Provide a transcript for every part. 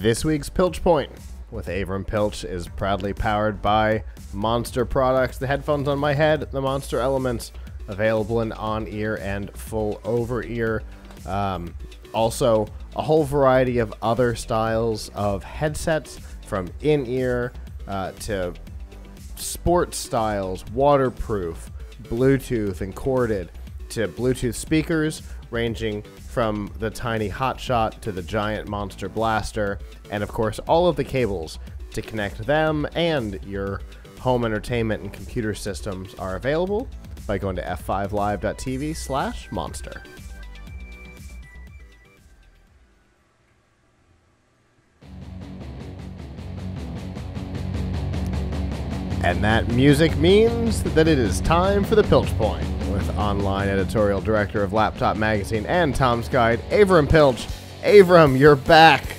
This week's Piltch Point with Avram Piltch is proudly powered by Monster Products. The headphones on my head, the Monster Elements, available in on ear and full over ear. Um, also, a whole variety of other styles of headsets from in ear uh, to sports styles, waterproof, Bluetooth and corded, to Bluetooth speakers ranging from the tiny hotshot to the giant monster blaster, and of course, all of the cables to connect them and your home entertainment and computer systems are available by going to f5live.tv slash monster. And that music means that it is time for the Piltch Point with online editorial director of Laptop Magazine and Tom's Guide, Avram Piltch. Avram, you're back.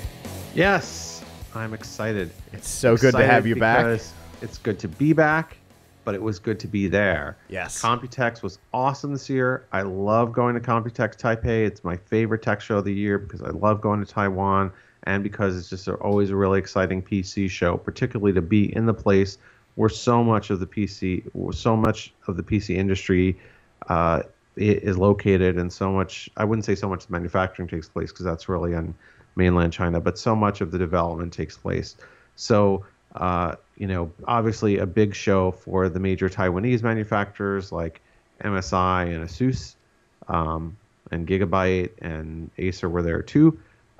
Yes, I'm excited. It's so good to have you back. It's good to be back, but it was good to be there. Yes. Computex was awesome this year. I love going to Computex Taipei. It's my favorite tech show of the year because I love going to Taiwan and because it's just always a really exciting PC show, particularly to be in the place where so much of the PC, so much of the PC industry uh, is located, and so much. I wouldn't say so much manufacturing takes place because that's really in mainland China, but so much of the development takes place. So, uh, you know, obviously a big show for the major Taiwanese manufacturers like MSI and Asus, um, and Gigabyte and Acer were there too.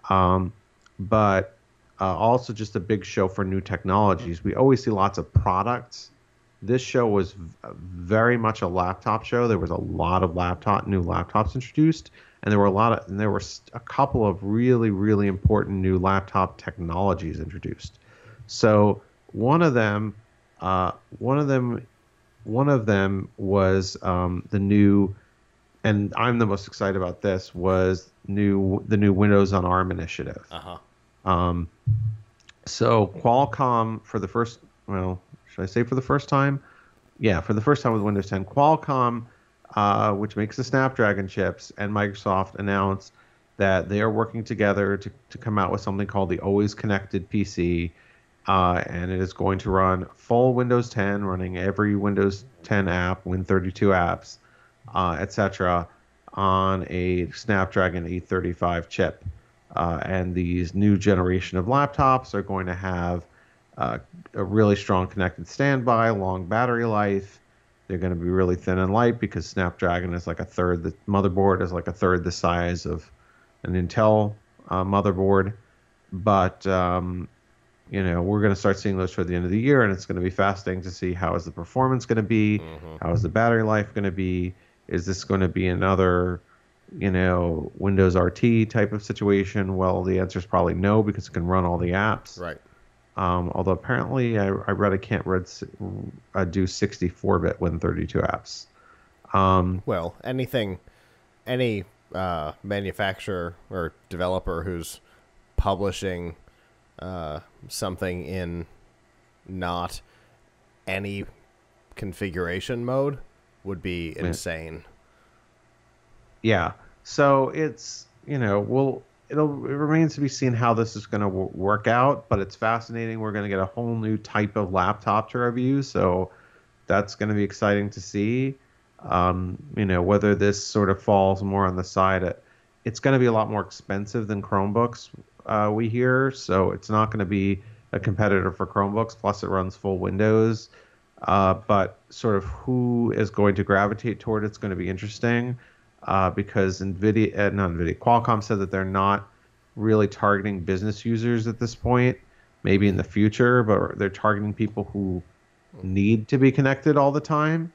Um, but uh, also just a big show for new technologies. We always see lots of products. This show was very much a laptop show. There was a lot of laptop new laptops introduced, and there were a lot of and there were a couple of really really important new laptop technologies introduced. So one of them, uh, one of them, one of them was um, the new, and I'm the most excited about this was new the new Windows on ARM initiative. Uh huh. Um, so Qualcomm for the first, well, should I say for the first time? Yeah, for the first time with Windows 10, Qualcomm, uh, which makes the Snapdragon chips, and Microsoft announced that they are working together to, to come out with something called the Always Connected PC, uh, and it is going to run full Windows 10, running every Windows 10 app, Win32 apps, uh, etc., on a Snapdragon 835 chip. Uh, and these new generation of laptops are going to have uh, a really strong connected standby, long battery life. They're going to be really thin and light because Snapdragon is like a third. The motherboard is like a third the size of an Intel uh, motherboard. But um, you know, we're going to start seeing those toward the end of the year, and it's going to be fascinating to see how is the performance going to be, how is the battery life going to be. Is this going to be another you know, Windows RT type of situation? Well, the answer is probably no because it can run all the apps. Right. Um, although apparently I, I read I can't read, uh, do 64-bit Win32 apps. Um, Well, anything, any uh, manufacturer or developer who's publishing uh, something in not any configuration mode would be insane. yeah. So it's you know we'll it'll it remains to be seen how this is going to w- work out, but it's fascinating. We're going to get a whole new type of laptop to review, so that's going to be exciting to see. Um, you know whether this sort of falls more on the side. Of, it's going to be a lot more expensive than Chromebooks. Uh, we hear, so it's not going to be a competitor for Chromebooks. Plus, it runs full Windows. Uh, but sort of who is going to gravitate toward it's going to be interesting uh, because Nvidia, uh, not Nvidia, Qualcomm said that they're not really targeting business users at this point. Maybe in the future, but they're targeting people who need to be connected all the time.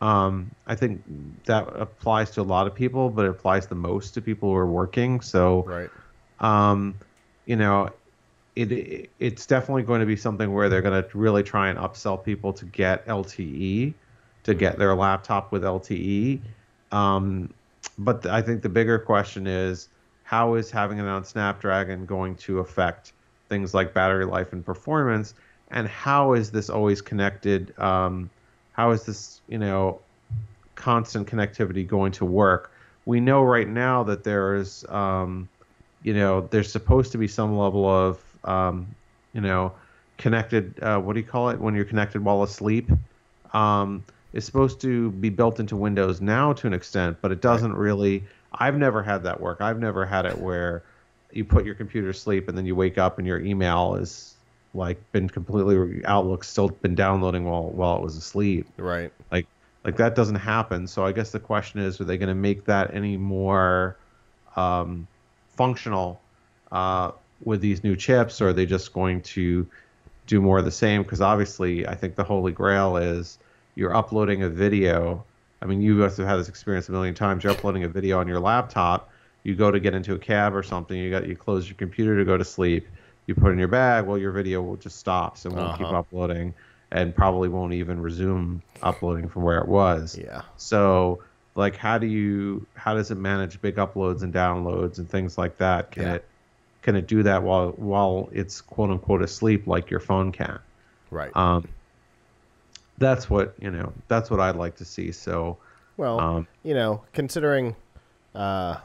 Um, I think that applies to a lot of people, but it applies the most to people who are working. So, Right. um, you know, it, it it's definitely going to be something where they're going to really try and upsell people to get LTE, to get their laptop with LTE. Um, but I think the bigger question is how is having it on Snapdragon going to affect things like battery life and performance, and how is this always connected? Um, how is this you know constant connectivity going to work? We know right now that there is um, you know, there's supposed to be some level of um, you know, connected. Uh, what do you call it when you're connected while asleep? Um, is supposed to be built into Windows now to an extent, but it doesn't really. I've never had that work. I've never had it where you put your computer to sleep and then you wake up and your email is like been completely Outlook still been downloading while while it was asleep. Right. Like like that doesn't happen. So I guess the question is, are they going to make that any more um, functional uh, with these new chips, or are they just going to do more of the same? Because obviously, I think the holy grail is you're uploading a video. I mean, you must have had this experience a million times. You're uploading a video on your laptop. You go to get into a cab or something. You got you close your computer to go to sleep. You put it in your bag. Well, your video will just stops and won't uh-huh. keep uploading, and probably won't even resume uploading from where it was. Yeah. So, like, how do you how does it manage big uploads and downloads and things like that? Can yeah. it can it do that while while it's quote unquote asleep like your phone can? Right. Um, that's what you know. That's what I'd like to see. So, well, um, you know, considering, uh,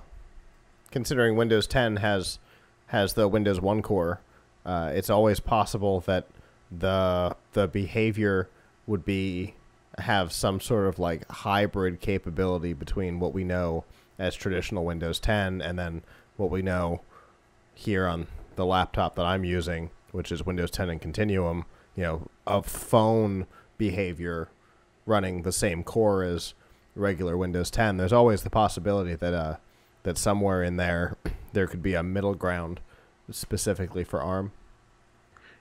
considering Windows 10 has has the Windows OneCore, uh, it's always possible that the the behavior would be have some sort of like hybrid capability between what we know as traditional Windows 10 and then what we know here on the laptop that I'm using, which is Windows 10 and Continuum. You know, a phone behavior running the same core as regular Windows 10, there's always the possibility that uh, that somewhere in there there could be a middle ground specifically for ARM.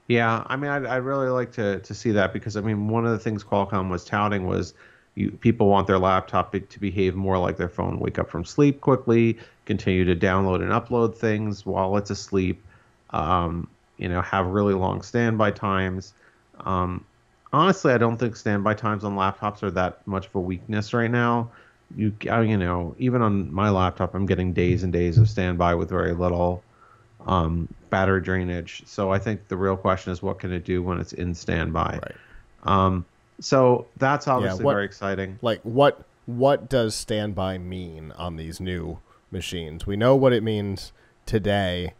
Yeah, I mean, I'd, I'd really like to, to see that because I mean, one of the things Qualcomm was touting was you, people want their laptop to behave more like their phone, wake up from sleep quickly, continue to download and upload things while it's asleep, um, you know, have really long standby times. Um, honestly, I don't think standby times on laptops are that much of a weakness right now. You, you know, even on my laptop, I'm getting days and days of standby with very little um, battery drainage. So I think the real question is, what can it do when it's in standby? Right. Um, so that's obviously yeah, what, very exciting. Like, what what does standby mean on these new machines? We know what it means today,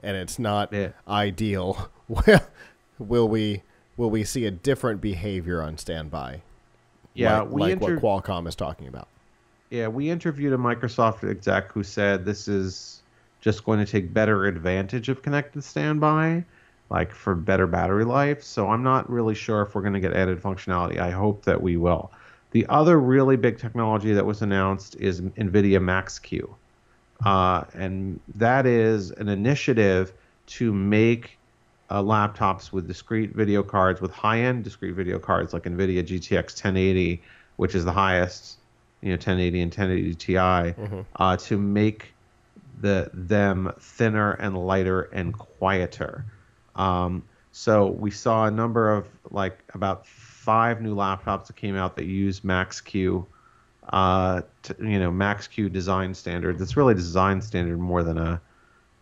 and it's not yeah. ideal. Will we will we see a different behavior on standby? Yeah, like, like inter- what Qualcomm is talking about. Yeah, we interviewed a Microsoft exec who said this is just going to take better advantage of connected standby, like for better battery life. So I'm not really sure if we're going to get added functionality. I hope that we will. The other really big technology that was announced is NVIDIA Max-Q. Uh, and that is an initiative to make uh, laptops with discrete video cards, with high-end discrete video cards like NVIDIA GTX 1080, which is the highest, you know, 1080 and 1080 Ti, mm-hmm. uh, to make the them thinner and lighter and quieter. Um, so we saw a number of like about five new laptops that came out that use Max-Q, uh, to, you know, Max-Q design standards. It's really design standard more than a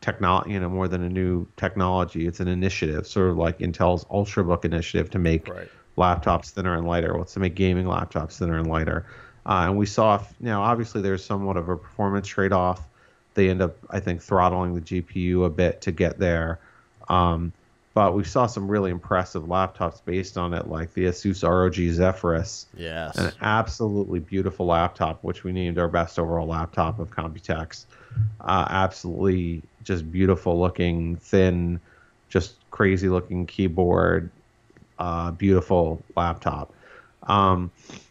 technology, you know, more than a new technology. It's an initiative, sort of like Intel's UltraBook initiative to make right. laptops thinner and lighter. Well, to make gaming laptops thinner and lighter. Uh, and we saw now, obviously, there's somewhat of a performance trade-off. They end up, I think, throttling the GPU a bit to get there. Um, but we saw some really impressive laptops based on it, like the Asus ROG Zephyrus. Yes. An absolutely beautiful laptop, which we named our best overall laptop of Computex. Uh, absolutely just beautiful looking, thin, just crazy looking keyboard, uh, beautiful laptop. Um,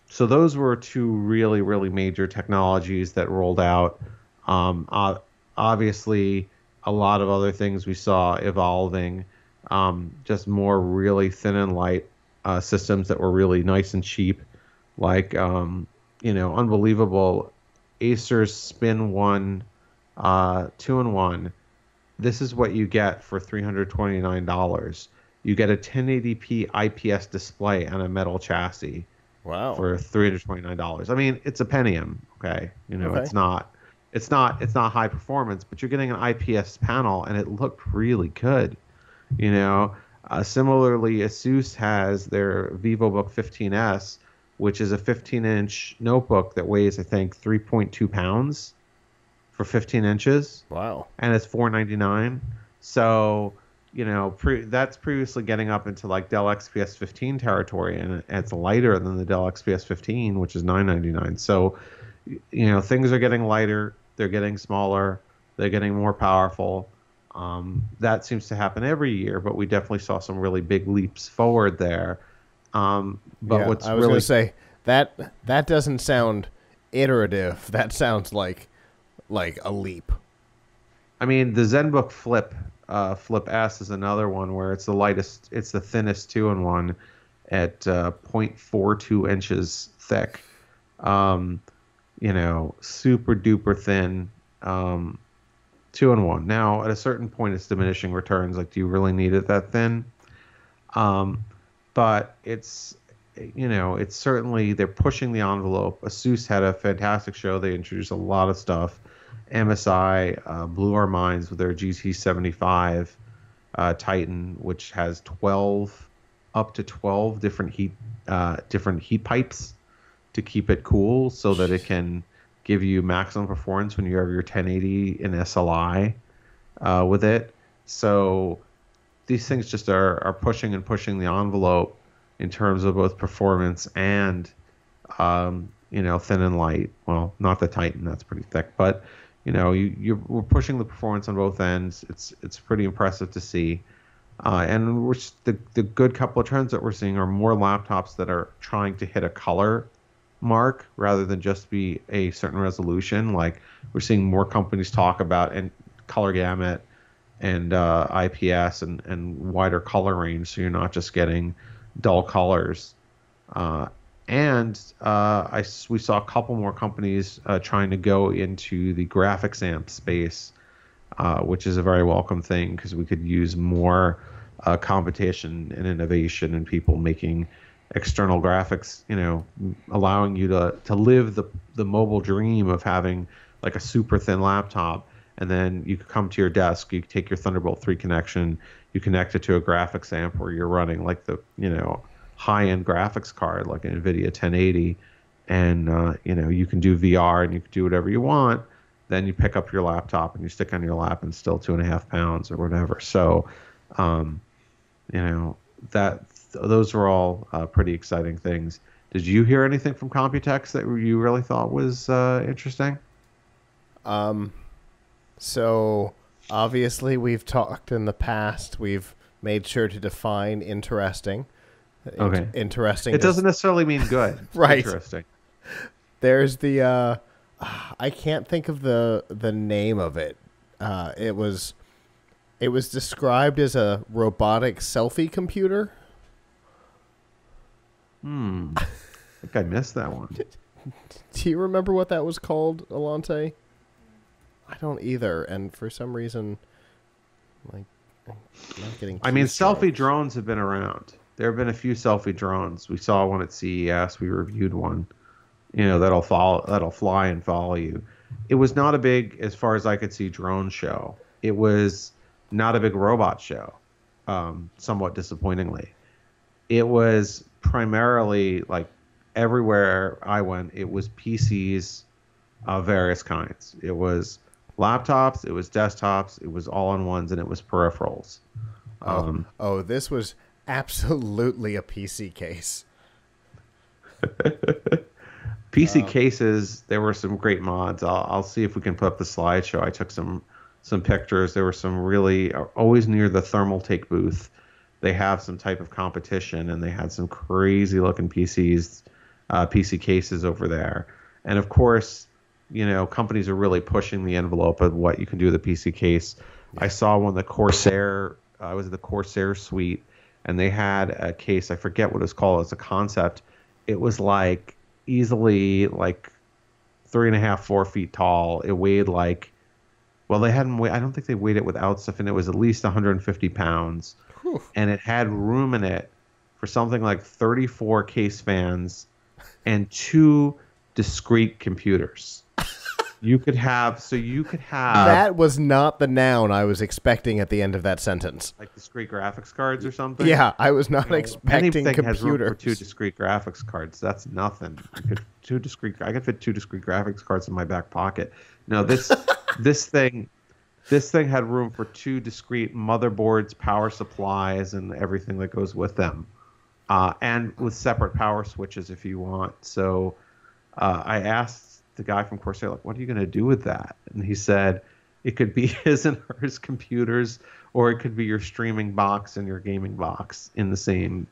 so those were two really, really major technologies that rolled out. Um, uh, obviously, a lot of other things we saw evolving. Um, just more really thin and light uh, systems that were really nice and cheap, like um, you know, unbelievable Acer's Spin One, uh, two and one. This is what you get for three hundred twenty nine dollars. You get a 1080p IPS display on a metal chassis. Wow. For three hundred twenty nine dollars. I mean, it's a Pentium. Okay, you know, okay. it's not it's not it's not high performance, but you're getting an IPS panel and it looked really good. You know, uh, similarly, Asus has their VivoBook 15s, which is a 15 inch notebook that weighs I think 3.2 pounds for 15 inches. Wow. And it's 4.99. So you know, pre- that's previously getting up into like Dell XPS 15 territory, and it's lighter than the Dell XPS 15, which is 999. So, you know, things are getting lighter, they're getting smaller, they're getting more powerful. Um, that seems to happen every year, but we definitely saw some really big leaps forward there. Um, but yeah, what's I was really gonna say that that doesn't sound iterative. That sounds like like a leap. I mean, the ZenBook Flip uh, Flip S is another one where it's the lightest, it's the thinnest two in one at uh, 0.42 inches thick. Um, you know, super duper thin. Um, two in one. Now, at a certain point, it's diminishing returns. Like, do you really need it that thin? Um, but it's, you know, it's certainly they're pushing the envelope. Asus had a fantastic show. They introduced a lot of stuff. MSI uh, blew our minds with their GT75 uh, Titan, which has 12 up to 12 different heat uh, different heat pipes to keep it cool, so that it can give you maximum performance when you have your 1080 in SLI uh, with it. So these things just are, are pushing and pushing the envelope in terms of both performance and um, you know thin and light. Well, not the Titan, that's pretty thick, but you know, you you we're pushing the performance on both ends. It's it's pretty impressive to see. Uh, and we're, the the good couple of trends that we're seeing are more laptops that are trying to hit a color mark rather than just be a certain resolution. Like we're seeing more companies talk about and color gamut and uh, IPS and and wider color range, so you're not just getting dull colors. Uh, and uh, I we saw a couple more companies uh, trying to go into the graphics amp space, uh, which is a very welcome thing because we could use more uh, competition and innovation and people making external graphics. You know, allowing you to to live the the mobile dream of having like a super thin laptop, and then you come to your desk, you take your Thunderbolt three connection, you connect it to a graphics amp where you're running like the you know high-end graphics card like an NVIDIA 1080, and uh, you know you can do VR and you can do whatever you want. Then you pick up your laptop and you stick on your lap and still two and a half pounds or whatever. So, um, you know that th- those were all uh, pretty exciting things. Did you hear anything from Computex that you really thought was uh, interesting? Um, so obviously we've talked in the past. We've made sure to define interesting. Okay. interesting. It doesn't necessarily mean good. Right. Interesting. There's the uh, I can't think of the the name of it. Uh, it was it was described as a robotic selfie computer. Hmm. I think I missed that one. Do you remember what that was called, Alante? I don't either, and for some reason, like, I'm not getting. I mean, selfie drones have been around. There have been a few selfie drones. We saw one at CES. We reviewed one. You know that'll follow, that'll fly and follow you. It was not a big, as far as I could see, drone show. It was not a big robot show. Um, somewhat disappointingly, it was primarily like everywhere I went. It was PCs of various kinds. It was laptops. It was desktops. It was all-in-ones, and it was peripherals. Um, Oh, this was absolutely a PC case. PC cases, there were some great mods. I'll, I'll see if we can put up the slideshow. I took some some pictures. There were some really always near the Thermaltake booth. They have some type of competition, and they had some crazy looking PCs, uh, PC cases over there. And of course, you know, companies are really pushing the envelope of what you can do with a PC case. I saw one the Corsair. uh, I was at the Corsair suite, and they had a case. I forget what it's called. It's a concept. It was like easily like three and a half, four feet tall. It weighed like, well, they hadn't. Weigh, I don't think they weighed it without stuff, and it was at least 150 pounds, Whew. and it had room in it for something like 34 case fans and two discrete computers. you could have so you could have that was not the noun I was expecting at the end of that sentence. like discrete graphics cards or something. Yeah, I was not expecting Anything has room for two discrete graphics cards. That's nothing. I could two discrete. I could fit two discrete graphics cards in my back pocket. No, this this thing, this thing had room for two discrete motherboards, power supplies, and everything that goes with them, uh, and with separate power switches if you want. So uh, I asked the guy from Corsair, like, "What are you going to do with that?" And he said, "It could be his and hers computers, or it could be your streaming box and your gaming box in the same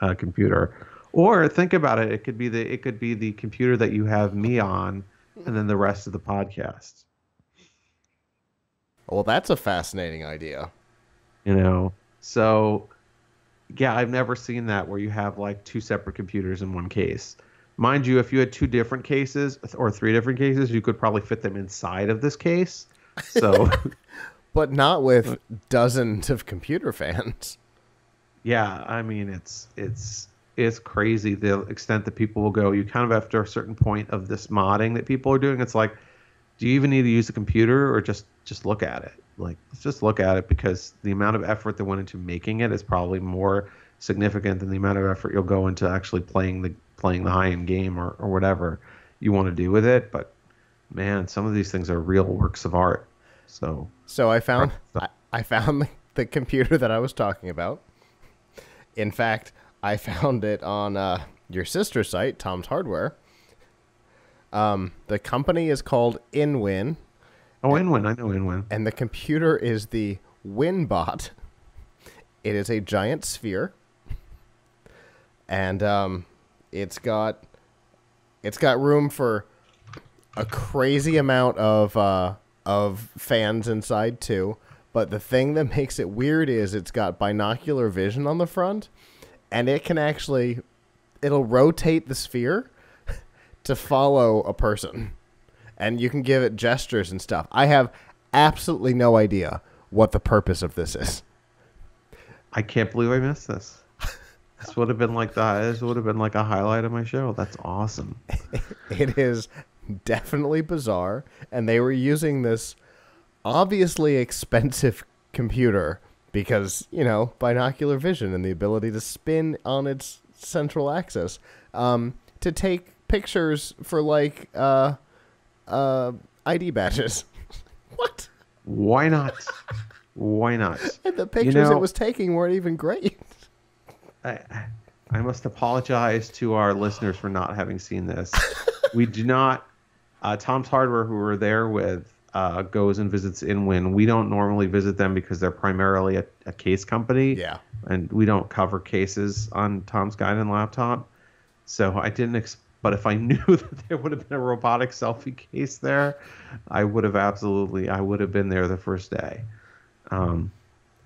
uh, computer." Or think about it, it could be the it could be the computer that you have me on, and then the rest of the podcast. Well, that's a fascinating idea. You know, so yeah, I've never seen that where you have like two separate computers in one case. Mind you, if you had two different cases or three different cases, you could probably fit them inside of this case. So, but not with uh, dozens of computer fans. Yeah, I mean it's it's it's crazy the extent that people will go. You kind of after a certain point of this modding that people are doing, it's like, do you even need to use a computer or just just look at it? Like, let's just look at it because the amount of effort that went into making it is probably more significant than the amount of effort you'll go into actually playing the playing the high end game or, or whatever you want to do with it. But man, some of these things are real works of art. So so I found I, I found the computer that I was talking about. In fact, I found it on uh, your sister site, Tom's Hardware. Um, the company is called InWin. Oh, InWin, I know InWin. And the computer is the WinBot. It is a giant sphere, and um, it's got it's got room for a crazy amount of uh, of fans inside too. But the thing that makes it weird is it's got binocular vision on the front, and it can actually it'll rotate the sphere to follow a person and you can give it gestures and stuff. I have absolutely no idea what the purpose of this is. I can't believe i missed this. This would have been like the this would have been like a highlight of my show. That's awesome. It is definitely bizarre and they were using this obviously expensive computer because you know binocular vision and the ability to spin on its central axis um, to take pictures for like uh, uh, ID badges. what? Why not? Why not? And the pictures you know, it was taking weren't even great. I, I must apologize to our listeners for not having seen this. we do not. Uh, Tom's Hardware, who we're there with, uh, goes and visits InWin. We don't normally visit them because they're primarily a, a, case company. Yeah. And we don't cover cases on Tom's Guide and Laptop. So I didn't. Ex- but if I knew that there would have been a robotic selfie case there, I would have absolutely. I would have been there the first day. Um,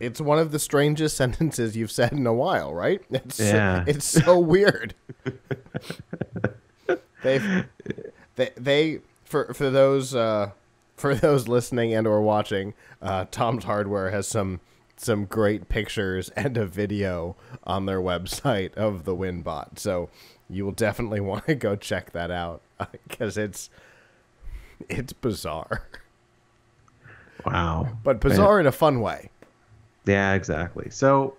it's one of the strangest sentences you've said in a while, right? It's yeah. it's so weird. they they they for for those uh, for those listening and or watching, uh, Tom's Hardware has some some great pictures and a video on their website of the WinBot. So you will definitely want to go check that out because it's it's bizarre. Wow. But bizarre Man. in a fun way. Yeah, exactly. So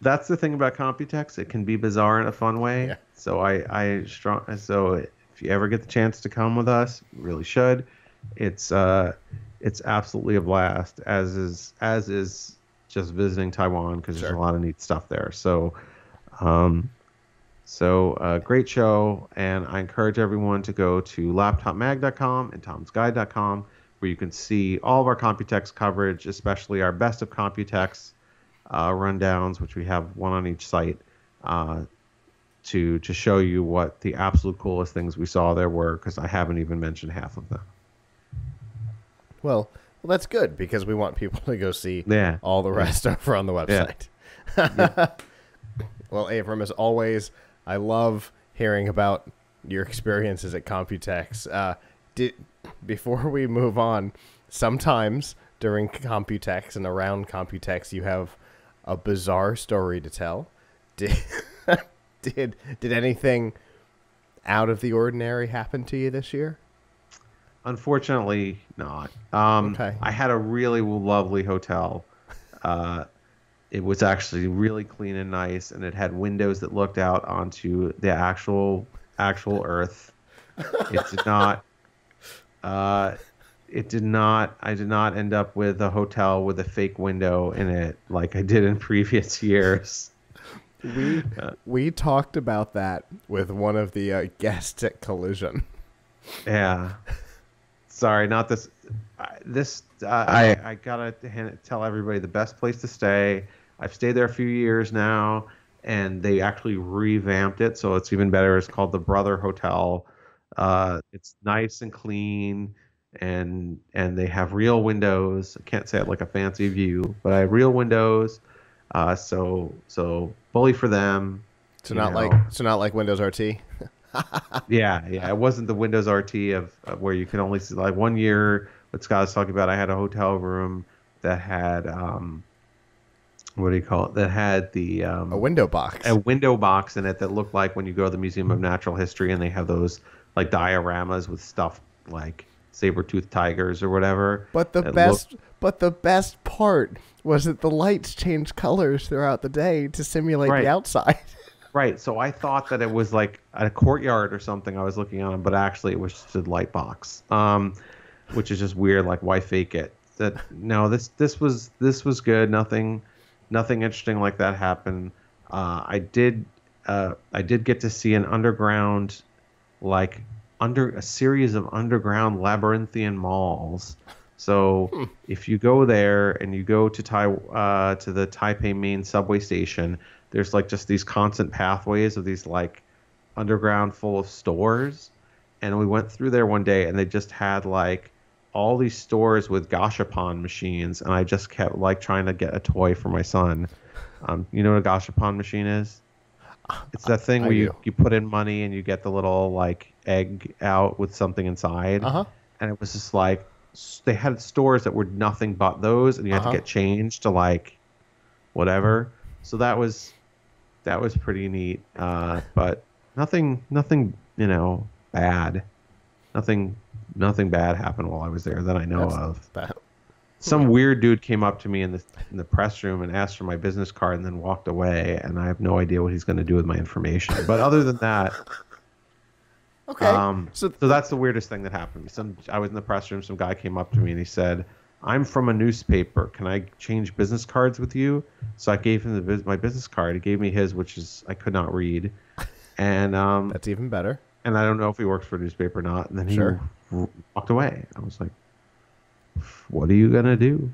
that's the thing about Computex. It can be bizarre in a fun way. Yeah. So I, I strong. So if you ever get the chance to come with us, you really should it's uh, it's absolutely a blast. As is as is just visiting Taiwan because sure. there's a lot of neat stuff there. So, um, so uh, great show, and I encourage everyone to go to laptopmag.com and tomsguide.com where you can see all of our Computex coverage, especially our best of Computex uh, rundowns, which we have one on each site. Uh, to to show you what the absolute coolest things we saw there were because I haven't even mentioned half of them. Well, well, that's good because we want people to go see yeah. all the rest yeah. over on the website. Yeah. well, Avram, as always, I love hearing about your experiences at Computex. Uh, did before we move on, sometimes during Computex and around Computex, you have a bizarre story to tell. Did did did anything out of the ordinary happen to you this year? Unfortunately, not. Um, okay. I had a really lovely hotel. Uh, it was actually really clean and nice, and it had windows that looked out onto the actual actual Earth. It's not. Uh, it did not. I did not end up with a hotel with a fake window in it like I did in previous years. We we talked about that with one of the uh, guests at Collision. Yeah. Sorry, not this. I- This uh, I I gotta hand, tell everybody the best place to stay. I've stayed there a few years now, and they actually revamped it, so it's even better. It's called the Brother Hotel. Uh, it's nice and clean, and and they have real windows. I can't say it like a fancy view, but I have real windows. Uh, so so bully for them. So not know. like so not like Windows RT. Yeah, yeah. It wasn't the Windows RT of, of where you can only see like one year. What Scott was talking about, I had a hotel room that had um, what do you call it? That had the um, A window box. a window box in it that looked like when you go to the Museum of Natural History and they have those like dioramas with stuff like saber-toothed tigers or whatever. But the best but the best part was that the lights changed colors throughout the day to simulate Right. the outside. Right. So I thought that it was like a courtyard or something I was looking on, but actually it was just a light box. Um, which is just weird. Like, why fake it? That no, this this was this was good. Nothing, nothing interesting like that happened. Uh, I did uh, I did get to see an underground, like under a series of underground labyrinthian malls. So if you go there and you go to Tai uh, to the Taipei main subway station, there's like just these constant pathways of these like underground full of stores. And we went through there one day and they just had like all these stores with gashapon machines and I just kept like trying to get a toy for my son. Um, you know what a gashapon machine is? It's that thing I where you, you put in money and you get the little like egg out with something inside Uh-huh. and it was just like they had stores that were nothing but those and you had Uh-huh. to get changed to like whatever so that was that was pretty neat uh, but nothing nothing you know bad nothing nothing bad happened while i was there that i know That's- of That- some weird dude came up to me in the in the press room and asked for my business card and then walked away and i have no idea what he's going to do with my information but other than that okay. um, so so that's the weirdest thing that happened. Some I was in the press room. Some guy came up to me and he said, "I'm from a newspaper. Can I change business cards with you?" So I gave him the my business card. He gave me his, which is I could not read, and um, that's even better. and I don't know if he works for a newspaper or not. And then he Sure. walked away. I was like, "What are you gonna do?"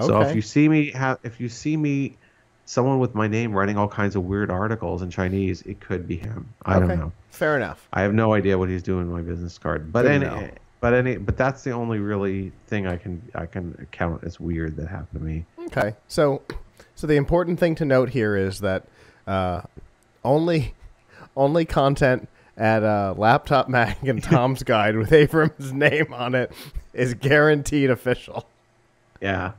So if you see me have, if you see me, someone with my name writing all kinds of weird articles in Chinese, it could be him. I okay. don't know. Fair enough. I have no idea what he's doing with my business card. But Good to any, know. But any, but that's the only really thing I can I can count as weird that happened to me. Okay. So so the important thing to note here is that uh, only only content at uh, Laptop Mag and Tom's Guide with Avram's name on it is guaranteed official. Yeah,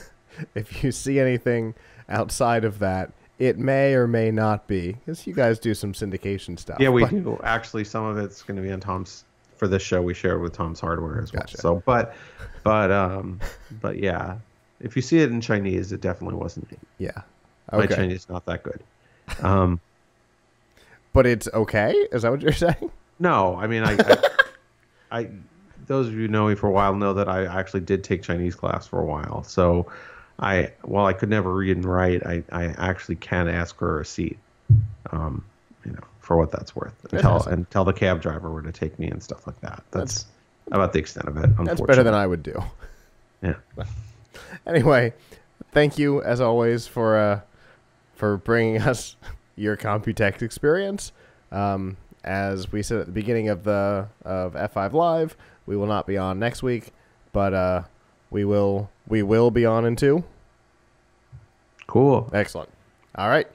If you see anything outside of that, it may or may not be because you guys do some syndication stuff. yeah, we But- do. Actually, some of it's going to be on Tom's for this show. We shared with Tom's Hardware as well. Gotcha. So, but, but, um, but yeah, if you see it in Chinese, it definitely wasn't me. Yeah. My Okay. Chinese is not that good. Um, But it's okay. Is that what you're saying? no, I mean, I, I, I, those of you who know me for a while know that I actually did take Chinese class for a while. So, I, while I could never read and write, I, I actually can ask for a receipt, um, for what that's worth, and tell, and tell the cab driver where to take me and stuff like that. That's, about the extent of it. That's better than I would do. Yeah. Anyway, thank you as always for uh, for bringing us your Computex experience. Um, as we said at the beginning of the of F5 Live, we will not be on next week, but uh, we will we will be on in two. Cool. Excellent. All right.